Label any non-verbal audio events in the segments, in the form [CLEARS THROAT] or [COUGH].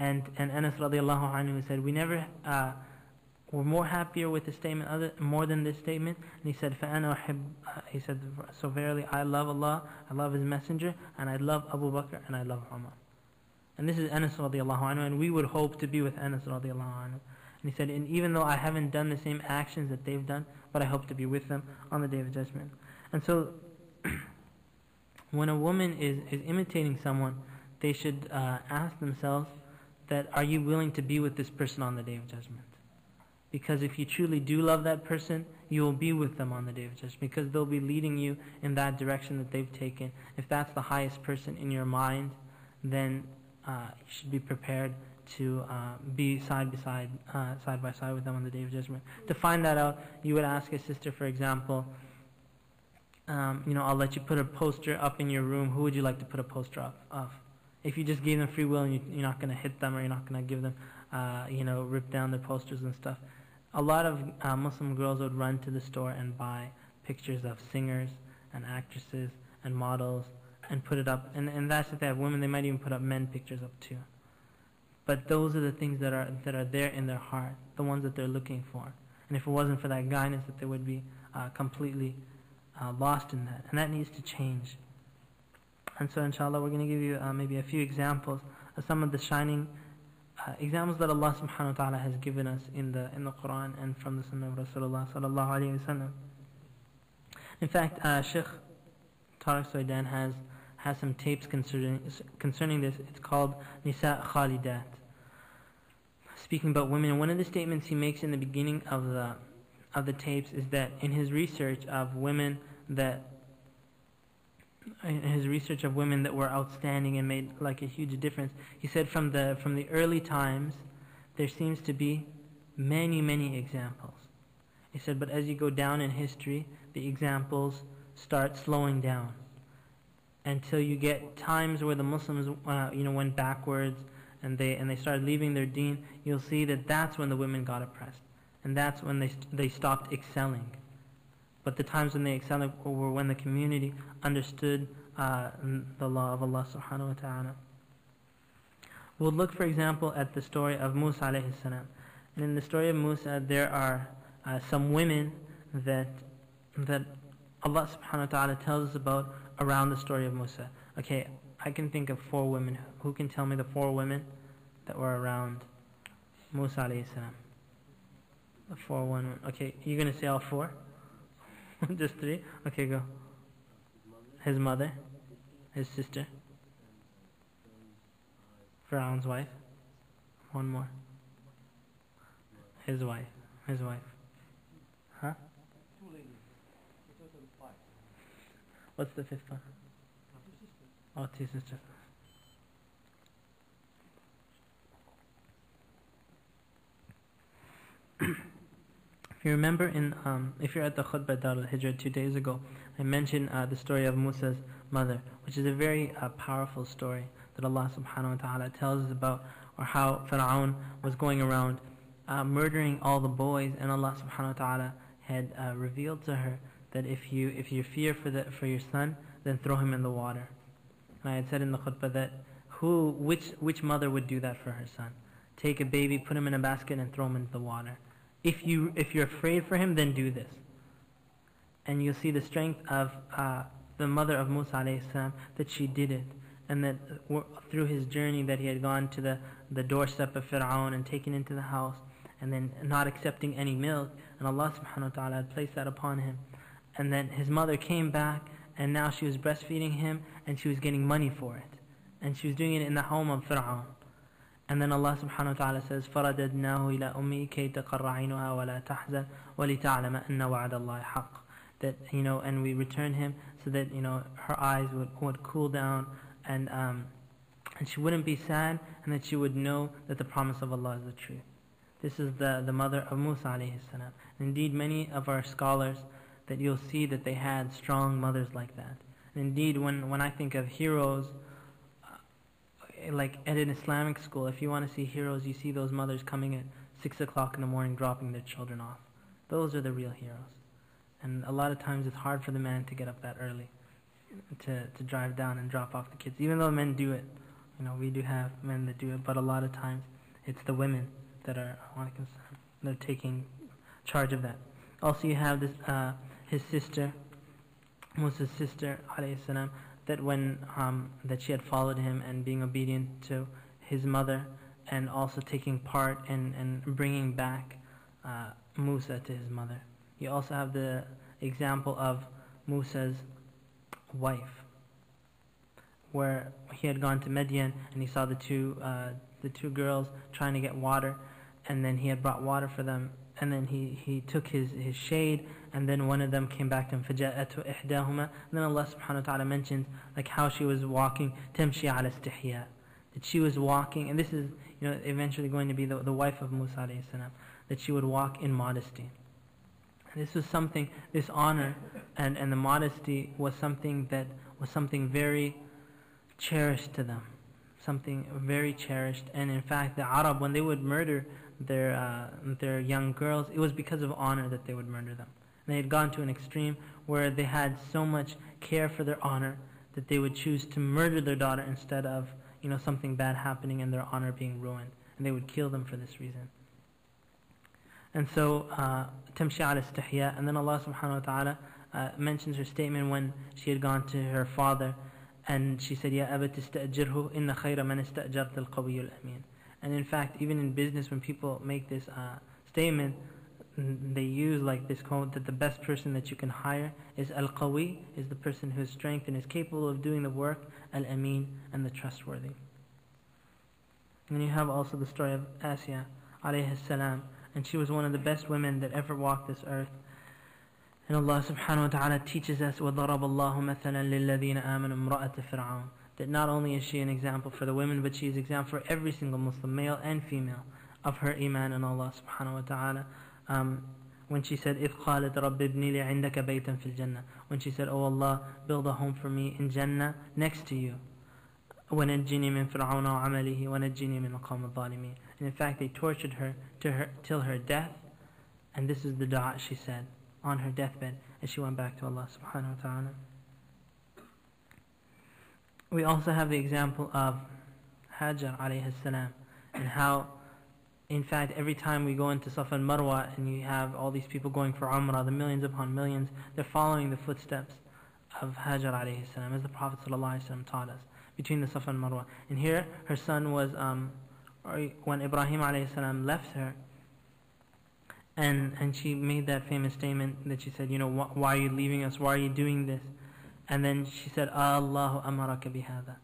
And, and Anas radiallahu anhu said, we never uh, were more happier with the statement other, more than this statement. And he said, فَأَنَا أُحِبْ uh, He said, so verily I love Allah, I love His Messenger, and I love Abu Bakr, and I love Umar. And this is Anas radiallahu anhu, and we would hope to be with Anas radiallahu anhu. And he said, and even though I haven't done the same actions that they've done, but I hope to be with them on the Day of Judgment. And so, [CLEARS THROAT] when a woman is, is imitating someone, they should uh, ask themselves that, are you willing to be with this person on the Day of Judgment? Because if you truly do love that person, you will be with them on the Day of Judgment because they'll be leading you in that direction that they've taken. If that's the highest person in your mind, then uh, you should be prepared to uh, be side by side, uh, side by side with them on the day of judgment. To find that out, you would ask a sister, for example, um, you know, I'll let you put a poster up in your room. Who would you like to put a poster up of? If you just gave them free will and you, are not going to hit them or you're not going to give them, uh, you know, rip down their posters and stuff. A lot of uh, Muslim girls would run to the store and buy pictures of singers and actresses and models and put it up. And, and that's if they have women, they might even put up men pictures up too. But those are the things that are that are there in their heart, the ones that they're looking for. And if it wasn't for that guidance, that they would be uh, completely uh, lost in that. And that needs to change. And so, inshallah, we're going to give you uh, maybe a few examples of some of the shining uh, examples that Allah subhanahu wa ta'ala has given us in the in the Quran and from the Sunnah of Rasulullah sallallahu alayhi wasallam. In fact, uh, Sheikh Tariq Suwaidan has has some tapes concerning concerning this. It's called Nisa Khalidat. Speaking about women, and one of the statements he makes in the beginning of the of the tapes is that in his research of women that his research of women that were outstanding and made like a huge difference, he said from the from the early times there seems to be many many examples. He said, but as you go down in history, the examples start slowing down until you get times where the Muslims, uh, you know, went backwards and they and they started leaving their deen. You'll see that that's when the women got oppressed, and that's when they they stopped excelling. But the times when they excelled were when the community understood uh, the law of Allah Subhanahu wa Taala. We'll look, for example, at the story of Musa alayhi salam. And in the story of Musa, there are uh, some women that that Allah Subhanahu wa Taala tells us about around the story of Musa. Okay, I can think of four women. Who can tell me the four women that were around Musa alayhi salam? The four women. Okay, you're gonna say all four? [LAUGHS] Just three? Okay, go. His mother, his sister, Pharaoh's wife. One more. His wife. His wife. Huh? What's the fifth one? Oh, two sisters. [CLEARS THROAT] if you remember in, um, if you're at the khutbah Dar al-Hijrah two days ago, I mentioned uh, the story of Musa's mother, which is a very uh, powerful story that Allah subhanahu wa ta'ala tells us about, or how Fir'aun was going around uh, murdering all the boys, and Allah subhanahu wa ta'ala had uh, revealed to her that if you if you fear for the for your son, then throw him in the water. And I had said in the khutbah that who which which mother would do that for her son? Take a baby, put him in a basket, and throw him into the water. If you if you're afraid for him, then do this. And you'll see the strength of uh, the mother of Musa alayhi that she did it, and that through his journey that he had gone to the the doorstep of Fir'aun and taken into the house, and then not accepting any milk, and Allah subhanahu wa taala had placed that upon him and then his mother came back and now she was breastfeeding him and she was getting money for it. And she was doing it in the home of Fir'aun. And then Allah subhanahu wa ta'ala says, فَرَدَدْنَاهُ إِلَىٰ أُمِّهِ كَيْ تَقَرَّ عَيْنُهَا وَلَا تَحْزَنْ وَلِتَعْلَمَ أَنَّ وَعْدَ اللَّهِ حَقٌّ That, you know, and we return him so that, you know, her eyes would, would cool down and, um, and she wouldn't be sad and that she would know that the promise of Allah is the truth. This is the, the mother of Musa alayhi salam. Indeed, many of our scholars that you'll see that they had strong mothers like that. And indeed, when, when I think of heroes, uh, like at an Islamic school, if you want to see heroes, you see those mothers coming at 6 o'clock in the morning dropping their children off. Those are the real heroes. And a lot of times it's hard for the man to get up that early to, to drive down and drop off the kids, even though men do it. You know, we do have men that do it, but a lot of times it's the women that are that are taking charge of that. Also, you have this uh, his sister, Musa's sister, alayhi salam, that when um, that she had followed him and being obedient to his mother, and also taking part in, in bringing back uh, Musa to his mother. You also have the example of Musa's wife, where he had gone to Midian and he saw the two uh, the two girls trying to get water, and then he had brought water for them, and then he, he took his, his shade, and then one of them came back to him, فَجَاءَتْهُ إِحْدَاهُمَا And then Allah subhanahu wa ta'ala mentions like how she was walking, تَمْشِي عَلَى اسْتِحْيَاء That she was walking, and this is you know eventually going to be the, the wife of Musa alayhi salam, that she would walk in modesty. This was something, this honor and, and the modesty was something that was something very cherished to them. Something very cherished. And in fact, the Arab, when they would murder their, uh, their young girls, it was because of honor that they would murder them. And they had gone to an extreme where they had so much care for their honor that they would choose to murder their daughter instead of you know, something bad happening and their honor being ruined. And they would kill them for this reason. And so, تمشي على استحياء and then Allah subhanahu wa ta'ala uh, mentions her statement when she had gone to her father and she said, يا أبت استأجره إن خير من استأجرت القوي الأمين. And in fact, even in business, when people make this uh, statement, they use like this quote that the best person that you can hire is al-qawi, is the person who is strength and is capable of doing the work, al-amin, and the trustworthy. And you have also the story of Asiyah, alayhi salam, and she was one of the best women that ever walked this earth. And Allah subhanahu wa ta'ala teaches us, That not only is she an example for the women, but she is an example for every single Muslim, male and female, of her iman in Allah subhanahu wa ta'ala Um, when she said, إِذْ قَالَتْ رَبِّ ابْنِ لِي عِنْدَكَ بَيْتًا فِي الْجَنَّةِ When she said, Oh Allah, build a home for me in Jannah next to you. ونجني من فرعون وعمله ونجني من القوم الظالمين and in fact they tortured her to her till her death and this is the dua she said on her deathbed as she went back to Allah subhanahu wa ta'ala we also have the example of Hajar alayhi salam and how in fact every time we go into Safa and Marwa and you have all these people going for Umrah the millions upon millions they're following the footsteps of Hajar alayhi salam as the Prophet wa taught us between the Safa and Marwa. And here, her son was, um, when Ibrahim alayhi salam left her, and, and she made that famous statement that she said, you know, wh- why are you leaving us? Why are you doing this? And then she said, Allahu amaraka bihada.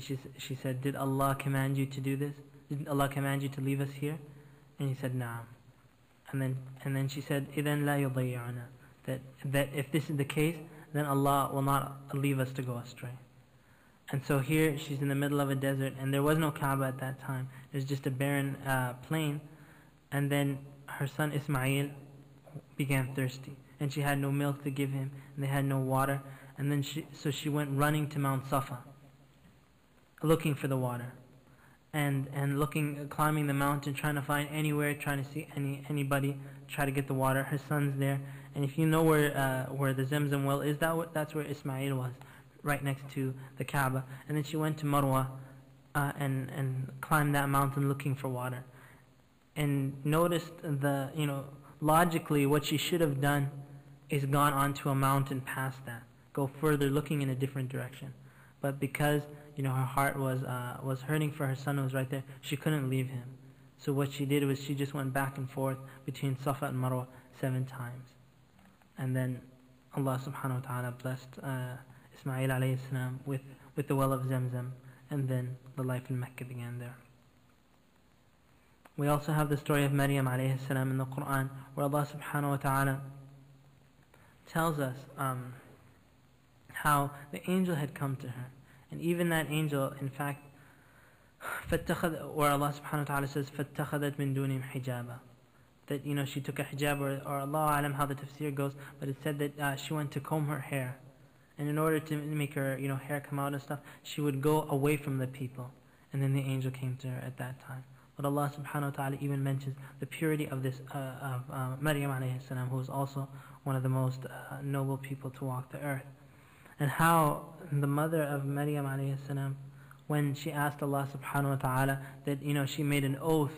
She, she said, did Allah command you to do this? Did Allah command you to leave us here? And he said, Naam. And then, and then she said, إِذَنْ لَا يُضَيِّعُنَا that, that if this is the case, then Allah will not leave us to go astray. And so here she's in the middle of a desert, and there was no Kaaba at that time. There's just a barren uh, plain. And then her son Ismail began thirsty, and she had no milk to give him, and they had no water. And then she, so she went running to Mount Safa, looking for the water, and and looking, climbing the mountain, trying to find anywhere, trying to see any anybody, try to get the water. Her son's there, and if you know where uh, where the Zamzam well is, that that's where Ismail was right next to the Kaaba. And then she went to Marwa uh, and, and climbed that mountain looking for water. And noticed the, you know, logically what she should have done is gone onto a mountain past that. Go further looking in a different direction. But because, you know, her heart was, uh, was hurting for her son who was right there, she couldn't leave him. So what she did was she just went back and forth between Safa and Marwa seven times. And then Allah subhanahu wa ta'ala blessed uh, Ismail alayhi salam with, with the well of Zamzam and then the life in Mecca began there. We also have the story of Maryam alayhi salam in the Quran where Allah subhanahu wa ta'ala tells us um, how the angel had come to her. And even that angel, in fact, where Allah subhanahu wa ta'ala says, فَاتَّخَذَتْ مِن دُونِهِمْ حِجَابًا That, you know, she took a hijab, or, or Allah alam how the tafsir goes, but it said that uh, she went to comb her hair and in order to make her you know hair come out and stuff she would go away from the people and then the angel came to her at that time but Allah subhanahu wa ta'ala even mentions the purity of this uh, of uh, Maryam alayhi salam who is also one of the most uh, noble people to walk the earth and how the mother of Maryam alayhi salam when she asked Allah subhanahu wa ta'ala that, you know, she made an oath